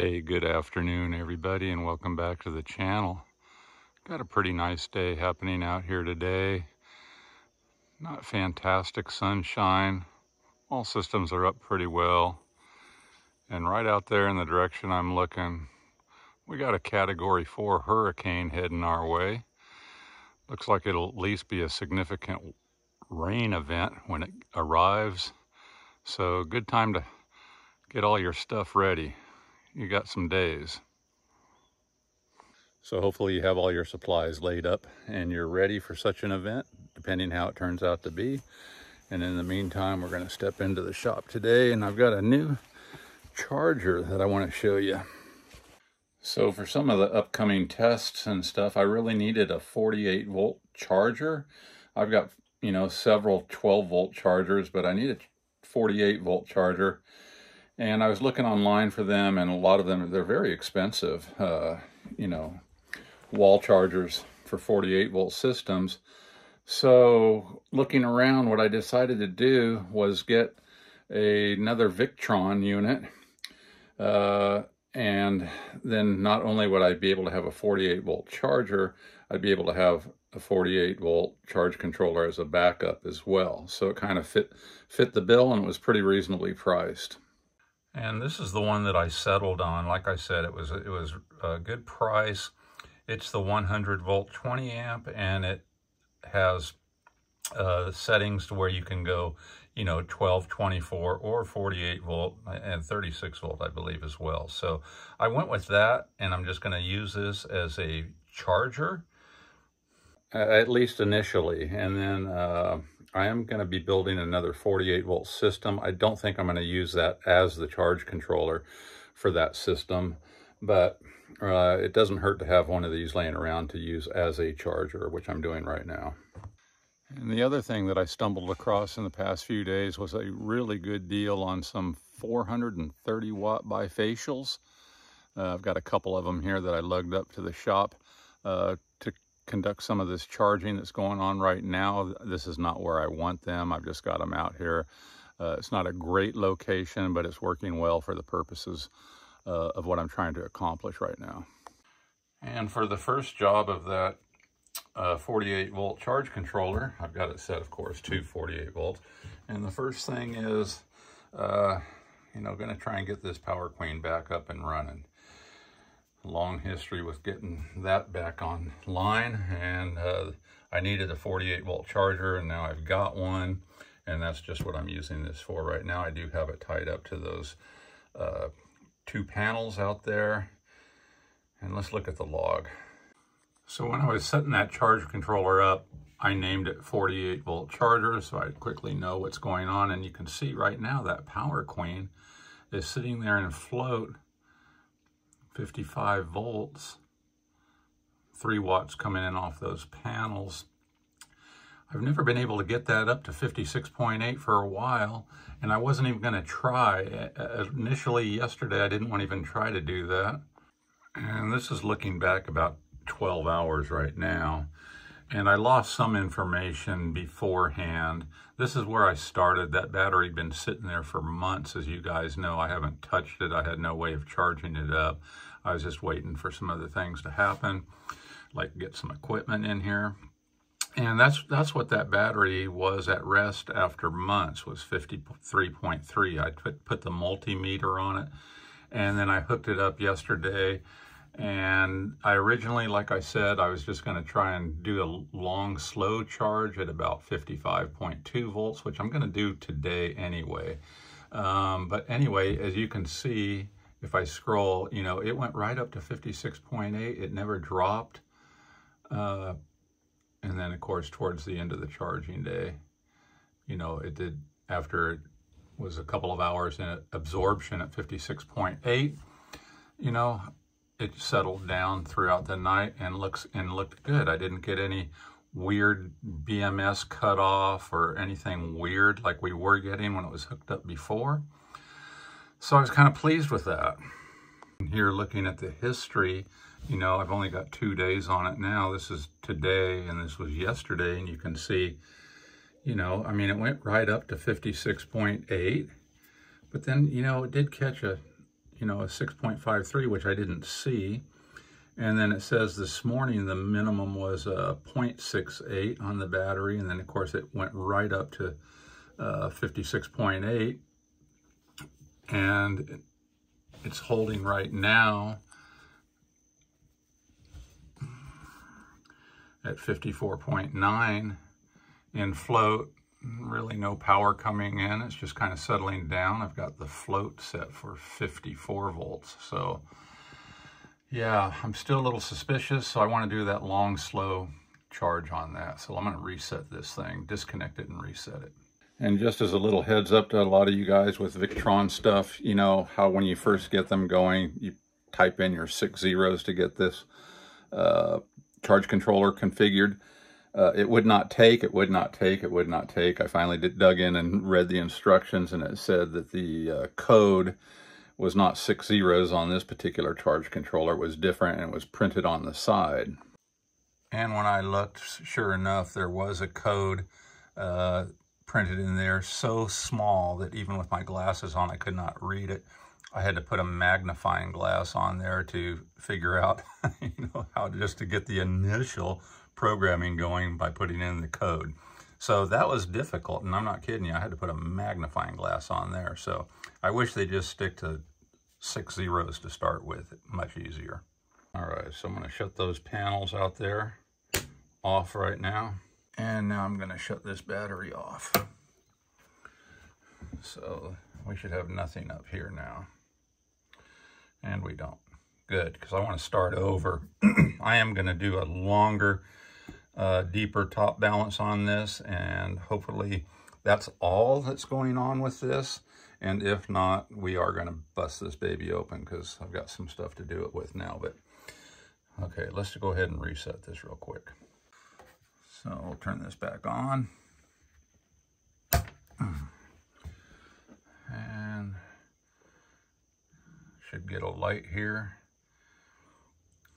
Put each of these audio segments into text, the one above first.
Hey, good afternoon, everybody, and welcome back to the channel. Got a pretty nice day happening out here today. Not fantastic sunshine. All systems are up pretty well. And right out there in the direction I'm looking, we got a category four hurricane heading our way. Looks like it'll at least be a significant rain event when it arrives. So good time to get all your stuff ready you got some days. So hopefully you have all your supplies laid up and you're ready for such an event, depending how it turns out to be. And in the meantime, we're gonna step into the shop today and I've got a new charger that I wanna show you. So for some of the upcoming tests and stuff, I really needed a 48 volt charger. I've got, you know, several 12 volt chargers, but I need a 48 volt charger and I was looking online for them, and a lot of them, they're very expensive, uh, you know, wall chargers for 48 volt systems. So looking around, what I decided to do was get a, another Victron unit. Uh, and then not only would I be able to have a 48 volt charger, I'd be able to have a 48 volt charge controller as a backup as well. So it kind of fit, fit the bill and it was pretty reasonably priced. And this is the one that I settled on. Like I said, it was it was a good price. It's the 100 volt 20 amp, and it has uh, settings to where you can go, you know, 12, 24, or 48 volt, and 36 volt, I believe, as well. So I went with that, and I'm just going to use this as a charger, at least initially, and then uh, I am going to be building another 48 volt system. I don't think I'm going to use that as the charge controller for that system, but uh, it doesn't hurt to have one of these laying around to use as a charger, which I'm doing right now. And the other thing that I stumbled across in the past few days was a really good deal on some 430 watt bifacials. Uh, I've got a couple of them here that I lugged up to the shop uh, conduct some of this charging that's going on right now. This is not where I want them. I've just got them out here. Uh, it's not a great location, but it's working well for the purposes uh, of what I'm trying to accomplish right now. And for the first job of that uh, 48 volt charge controller, I've got it set, of course, to 48 volts. And the first thing is, uh, you know, going to try and get this Power Queen back up and running long history with getting that back online and uh, I needed a 48 volt charger and now I've got one and that's just what I'm using this for right now. I do have it tied up to those uh, two panels out there and let's look at the log. So when I was setting that charge controller up I named it 48 volt charger so I quickly know what's going on and you can see right now that Power Queen is sitting there in float 55 volts, 3 watts coming in off those panels. I've never been able to get that up to 56.8 for a while, and I wasn't even going to try. Uh, initially, yesterday, I didn't want to even try to do that. And this is looking back about 12 hours right now. And I lost some information beforehand. This is where I started. That battery had been sitting there for months, as you guys know. I haven't touched it. I had no way of charging it up. I was just waiting for some other things to happen, like get some equipment in here. And that's that's what that battery was at rest after months, was 53.3. I put, put the multimeter on it, and then I hooked it up yesterday. And I originally, like I said, I was just going to try and do a long, slow charge at about 55.2 volts, which I'm going to do today anyway. Um, but anyway, as you can see, if I scroll, you know, it went right up to 56.8. It never dropped. Uh, and then, of course, towards the end of the charging day, you know, it did, after it was a couple of hours in absorption at 56.8, you know, it settled down throughout the night and looks and looked good. I didn't get any weird BMS cutoff or anything weird like we were getting when it was hooked up before. So I was kind of pleased with that. Here looking at the history, you know, I've only got two days on it now. This is today and this was yesterday and you can see, you know, I mean, it went right up to 56.8, but then, you know, it did catch a, you know, a 6.53, which I didn't see. And then it says this morning the minimum was a 0.68 on the battery. And then, of course, it went right up to uh, 56.8. And it's holding right now at 54.9 in float. Really no power coming in. It's just kind of settling down. I've got the float set for 54 volts. So yeah, I'm still a little suspicious. So I want to do that long, slow charge on that. So I'm going to reset this thing, disconnect it and reset it. And just as a little heads up to a lot of you guys with Victron stuff, you know how when you first get them going, you type in your six zeros to get this uh, charge controller configured. Uh, it would not take, it would not take, it would not take. I finally did, dug in and read the instructions and it said that the uh, code was not six zeros on this particular charge controller. It was different and it was printed on the side. And when I looked, sure enough, there was a code uh, printed in there so small that even with my glasses on, I could not read it. I had to put a magnifying glass on there to figure out, you know, how just to get the initial programming going by putting in the code. So that was difficult, and I'm not kidding you. I had to put a magnifying glass on there. So I wish they just stick to six zeros to start with. Much easier. All right, so I'm going to shut those panels out there off right now. And now I'm going to shut this battery off. So we should have nothing up here now. And we don't. Good, because I want to start over. I am going to do a longer, uh, deeper top balance on this. And hopefully that's all that's going on with this. And if not, we are going to bust this baby open because I've got some stuff to do it with now. But okay, let's go ahead and reset this real quick. So we'll turn this back on. And should get a light here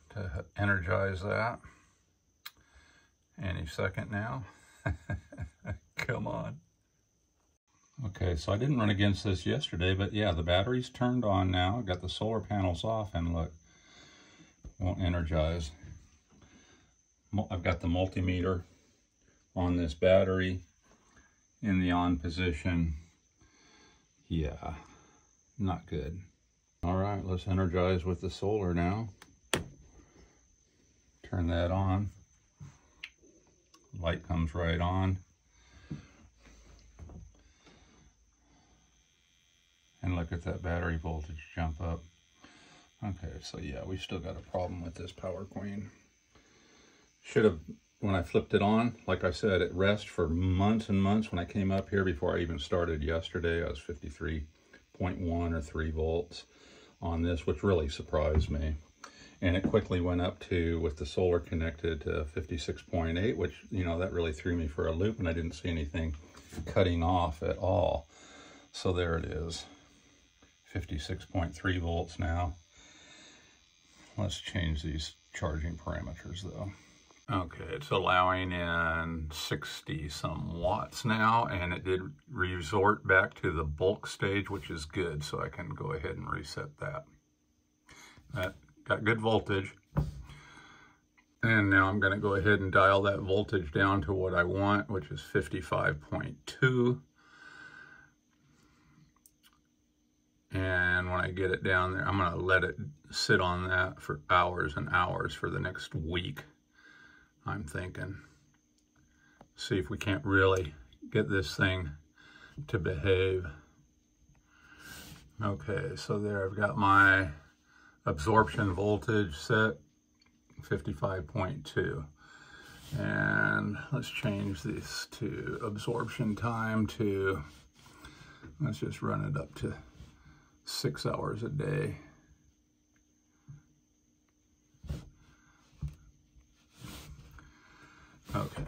to energize that any second now. Come on. Okay, so I didn't run against this yesterday, but yeah, the battery's turned on now. I got the solar panels off and look, won't energize. I've got the multimeter on this battery in the on position. Yeah, not good. All right, let's energize with the solar now. Turn that on. Light comes right on. And look at that battery voltage jump up. Okay, so yeah, we still got a problem with this Power Queen. Should have when I flipped it on, like I said, it rest for months and months. When I came up here before I even started yesterday, I was 53.1 or 3 volts on this, which really surprised me. And it quickly went up to, with the solar connected, to 56.8, which, you know, that really threw me for a loop, and I didn't see anything cutting off at all. So there it is, 56.3 volts now. Let's change these charging parameters, though. Okay, it's allowing in 60 some watts now, and it did resort back to the bulk stage, which is good, so I can go ahead and reset that. That got good voltage. And now I'm going to go ahead and dial that voltage down to what I want, which is 55.2. And when I get it down there, I'm going to let it sit on that for hours and hours for the next week. I'm thinking. See if we can't really get this thing to behave. Okay, so there I've got my absorption voltage set, 55.2. And let's change this to absorption time to, let's just run it up to six hours a day. Okay.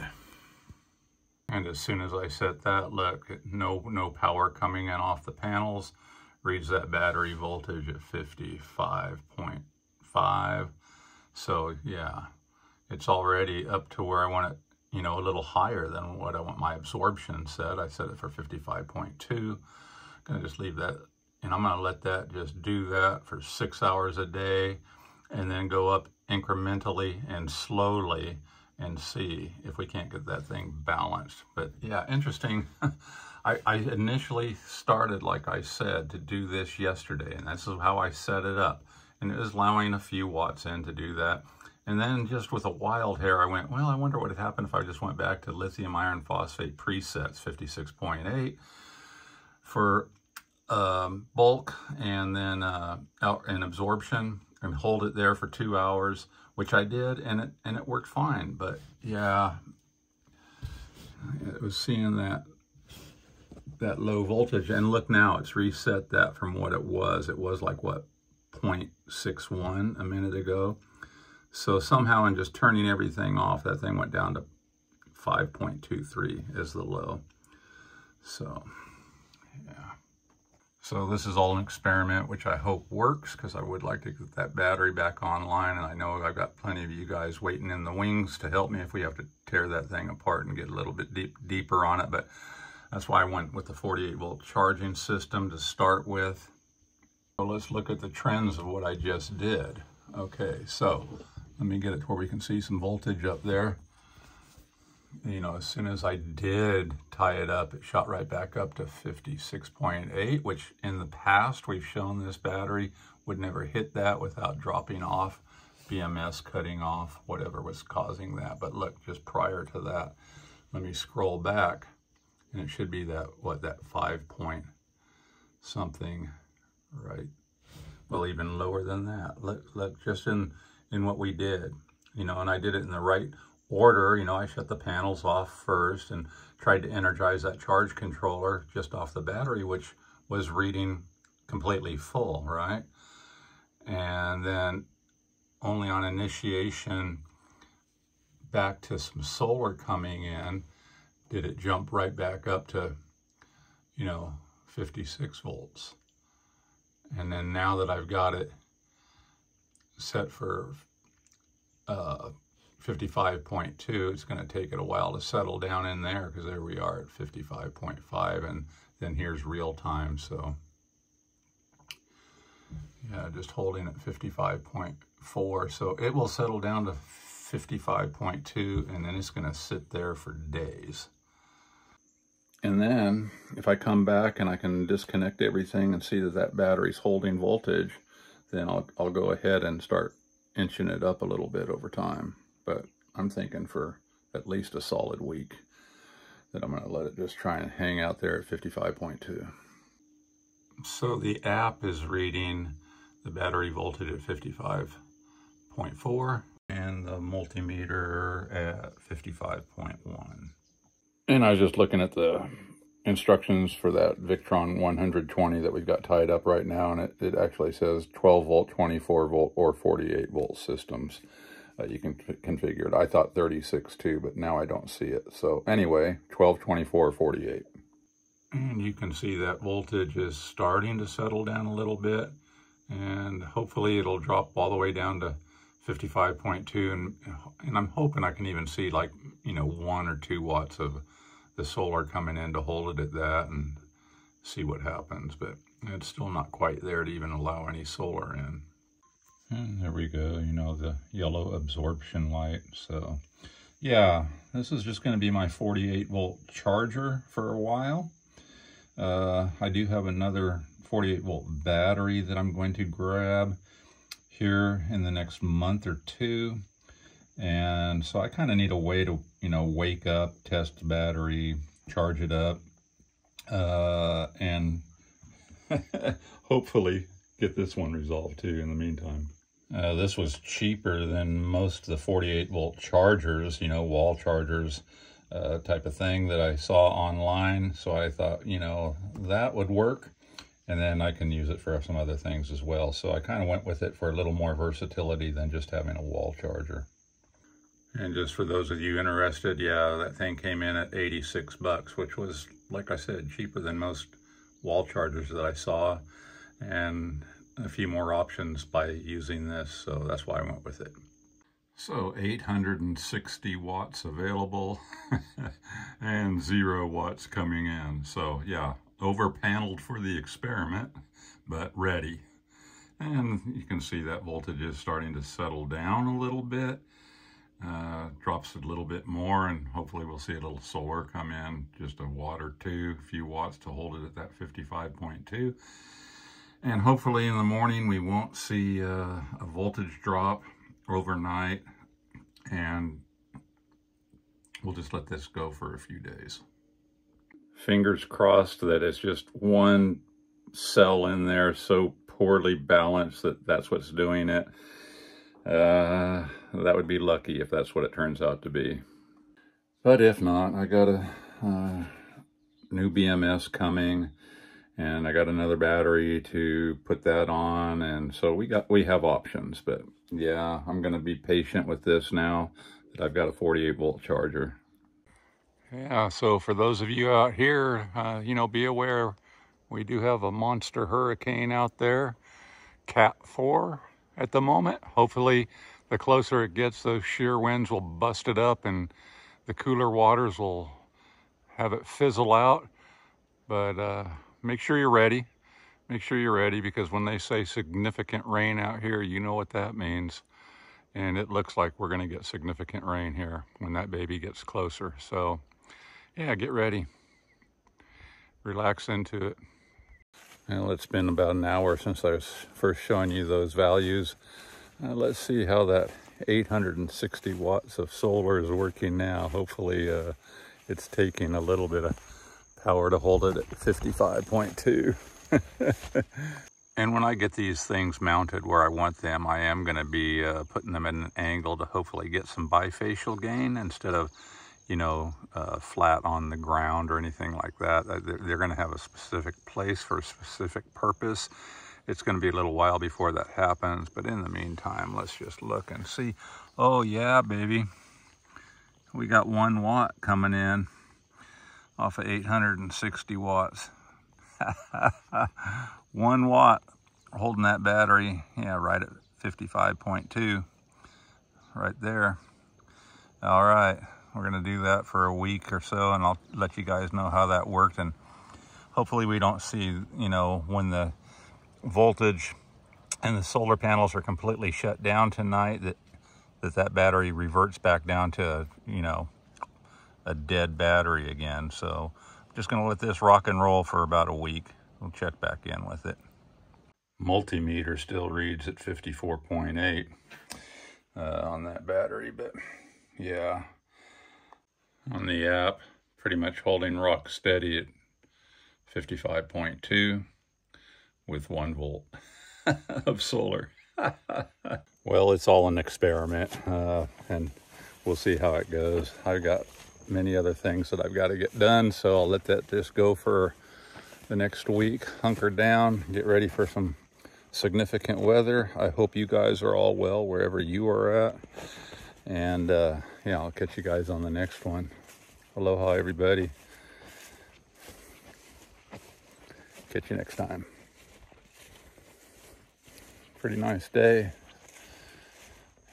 And as soon as I set that, look, no, no power coming in off the panels. Reads that battery voltage at 55.5. So yeah, it's already up to where I want it, you know, a little higher than what I want my absorption set. I set it for 55.2. I'm Gonna just leave that and I'm gonna let that just do that for six hours a day and then go up incrementally and slowly and see if we can't get that thing balanced. But yeah, interesting. I, I, initially started, like I said, to do this yesterday, and this is how I set it up. And it was allowing a few watts in to do that. And then just with a wild hair, I went, well, I wonder what would happen if I just went back to lithium iron phosphate presets, 56.8 for um, bulk and then uh, out and absorption and hold it there for two hours, which I did, and it and it worked fine. But yeah, it was seeing that that low voltage, and look now, it's reset that from what it was. It was like what 0.61 a minute ago. So somehow in just turning everything off, that thing went down to 5.23 is the low. So, yeah. So this is all an experiment, which I hope works because I would like to get that battery back online. And I know I've got plenty of you guys waiting in the wings to help me if we have to tear that thing apart and get a little bit deep, deeper on it. But that's why I went with the 48 volt charging system to start with. So let's look at the trends of what I just did. Okay, so let me get it to where we can see some voltage up there. You know, as soon as I did tie it up, it shot right back up to 56.8, which in the past we've shown this battery would never hit that without dropping off, BMS cutting off, whatever was causing that. But look, just prior to that, let me scroll back and it should be that, what, that five point something, right? Well, even lower than that. Look, look just in in what we did, you know, and I did it in the right order. You know, I shut the panels off first and tried to energize that charge controller just off the battery, which was reading completely full, right? And then only on initiation back to some solar coming in, did it jump right back up to, you know, 56 volts. And then now that I've got it set for uh, 55.2, it's going to take it a while to settle down in there because there we are at 55.5 and then here's real time. So yeah, just holding at 55.4. So it will settle down to 55.2 and then it's going to sit there for days. And then if I come back and I can disconnect everything and see that that battery's holding voltage, then I'll, I'll go ahead and start inching it up a little bit over time. But I'm thinking for at least a solid week that I'm going to let it just try and hang out there at 55.2. So the app is reading the battery voltage at 55.4 and the multimeter at 55.1. And I was just looking at the instructions for that Victron 120 that we've got tied up right now, and it, it actually says 12 volt, 24 volt, or 48 volt systems. Uh, you can configure it. I thought 36 too, but now I don't see it. So anyway, 12, 24, 48. And you can see that voltage is starting to settle down a little bit, and hopefully it'll drop all the way down to 55.2, and, and I'm hoping I can even see like, you know, one or two watts of the solar coming in to hold it at that and see what happens. But it's still not quite there to even allow any solar in. And there we go, you know, the yellow absorption light. So yeah, this is just going to be my 48 volt charger for a while. Uh, I do have another 48 volt battery that I'm going to grab here in the next month or two. And so I kind of need a way to, you know, wake up, test the battery, charge it up, uh, and hopefully get this one resolved too in the meantime. Uh, this was cheaper than most of the 48 volt chargers, you know, wall chargers uh, type of thing that I saw online. So I thought, you know, that would work. And then I can use it for some other things as well. So I kind of went with it for a little more versatility than just having a wall charger. And just for those of you interested, yeah, that thing came in at 86 bucks, which was, like I said, cheaper than most wall chargers that I saw, and a few more options by using this, so that's why I went with it. So 860 watts available and zero watts coming in. So yeah, over paneled for the experiment, but ready. And you can see that voltage is starting to settle down a little bit. Uh, drops a little bit more and hopefully we'll see a little solar come in, just a watt or two, a few watts to hold it at that 55.2. And hopefully in the morning we won't see uh, a voltage drop overnight and we'll just let this go for a few days. Fingers crossed that it's just one cell in there so poorly balanced that that's what's doing it. Uh, that would be lucky if that's what it turns out to be. But if not, I got a uh, new BMS coming and I got another battery to put that on and so we got we have options but yeah I'm gonna be patient with this now that I've got a 48 volt charger yeah so for those of you out here uh, you know be aware we do have a monster hurricane out there cat 4 at the moment hopefully the closer it gets those shear winds will bust it up and the cooler waters will have it fizzle out but uh, make sure you're ready. Make sure you're ready because when they say significant rain out here, you know what that means. And it looks like we're gonna get significant rain here when that baby gets closer. So yeah, get ready. Relax into it. Well, it's been about an hour since I was first showing you those values. Uh, let's see how that 860 watts of solar is working now. Hopefully uh, it's taking a little bit of power to hold it at 55.2. and when I get these things mounted where I want them, I am going to be uh, putting them at an angle to hopefully get some bifacial gain instead of, you know, uh, flat on the ground or anything like that. Uh, they're, they're going to have a specific place for a specific purpose. It's going to be a little while before that happens, but in the meantime, let's just look and see. Oh yeah, baby. We got one watt coming in off of 860 watts. One watt holding that battery, yeah, right at 55.2, right there. All right, we're gonna do that for a week or so and I'll let you guys know how that worked and hopefully we don't see, you know, when the voltage and the solar panels are completely shut down tonight that that, that battery reverts back down to, you know, a dead battery again. So I'm just gonna let this rock and roll for about a week. We'll check back in with it. Multimeter still reads at 54.8 uh, on that battery, but yeah, on the app, pretty much holding rock steady at 55.2 with one volt of solar. well, it's all an experiment, uh, and we'll see how it goes. I've got many other things that I've got to get done. So I'll let that just go for the next week, hunker down, get ready for some significant weather. I hope you guys are all well wherever you are at. And uh, yeah, I'll catch you guys on the next one. Aloha, everybody. Catch you next time. Pretty nice day.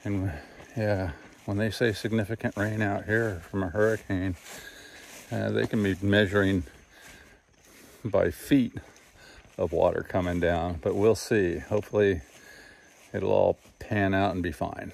And yeah when they say significant rain out here from a hurricane, uh, they can be measuring by feet of water coming down, but we'll see. Hopefully it'll all pan out and be fine.